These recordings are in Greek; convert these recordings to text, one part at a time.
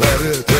that is.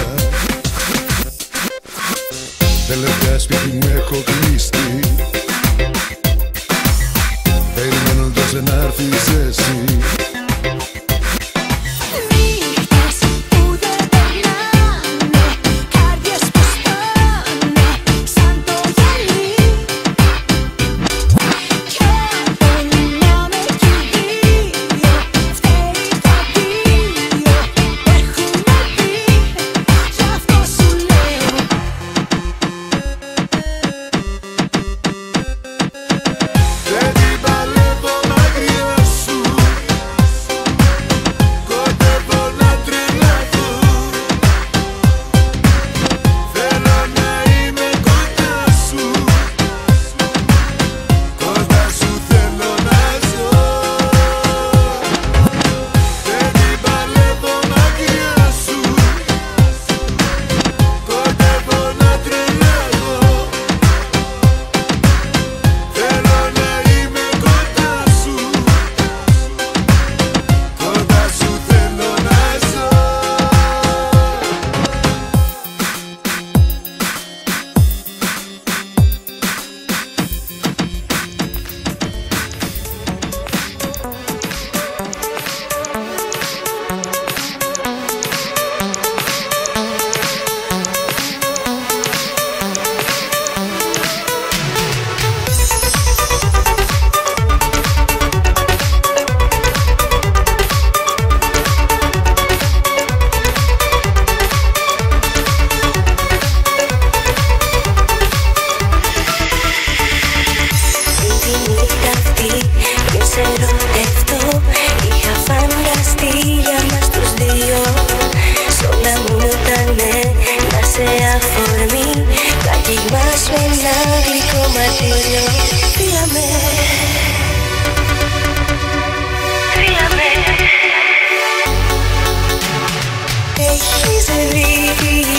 έχεις βρει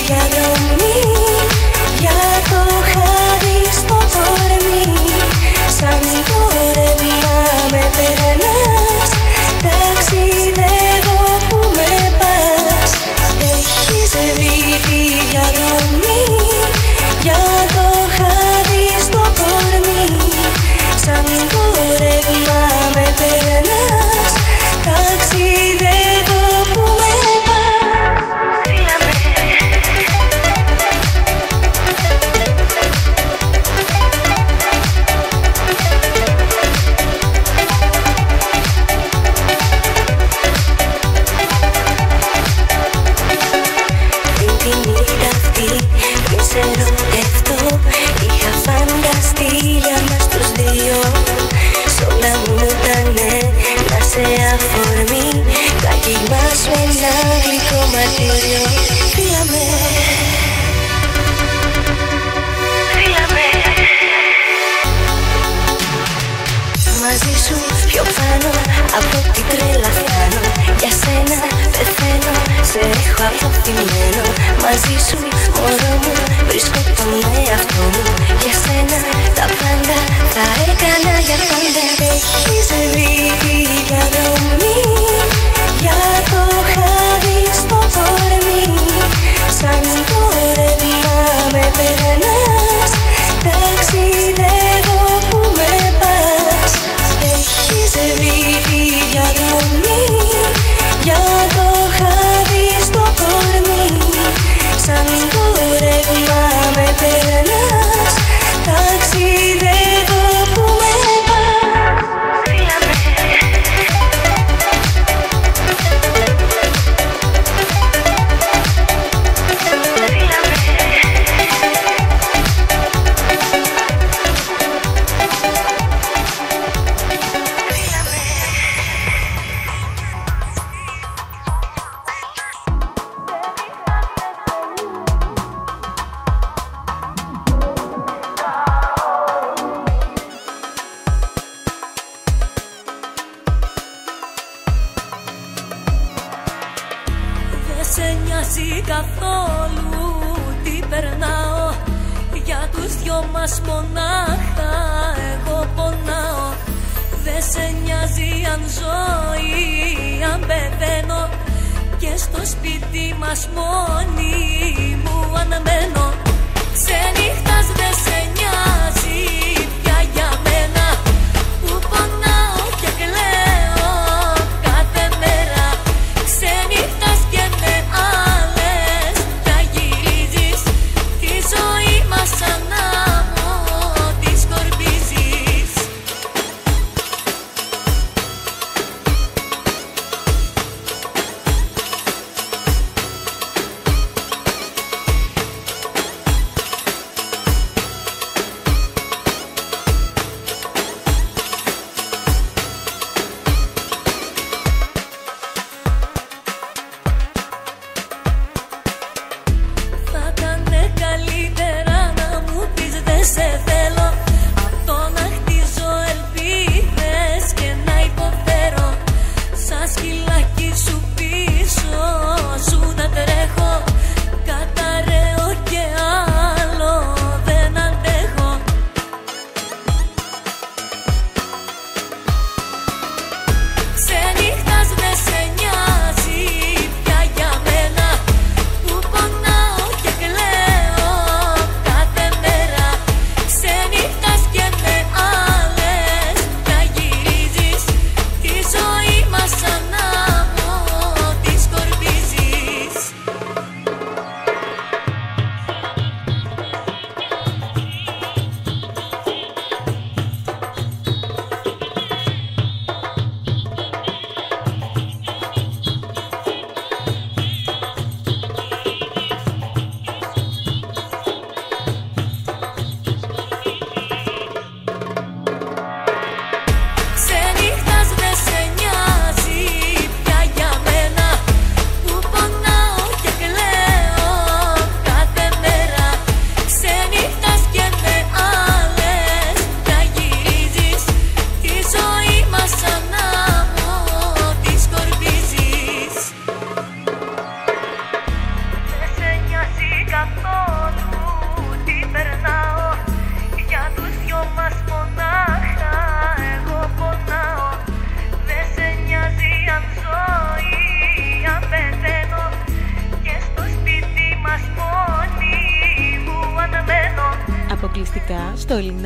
για δρομή Για το χάρι στο τορμί Σαν η με περνά Easily μας μόνοι μου αναμένω. Ξενυχτάς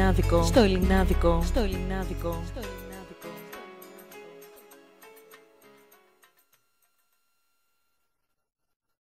Ελληνάδικο. Στο Ελληνάδικο. Στο Ελληνάδικο.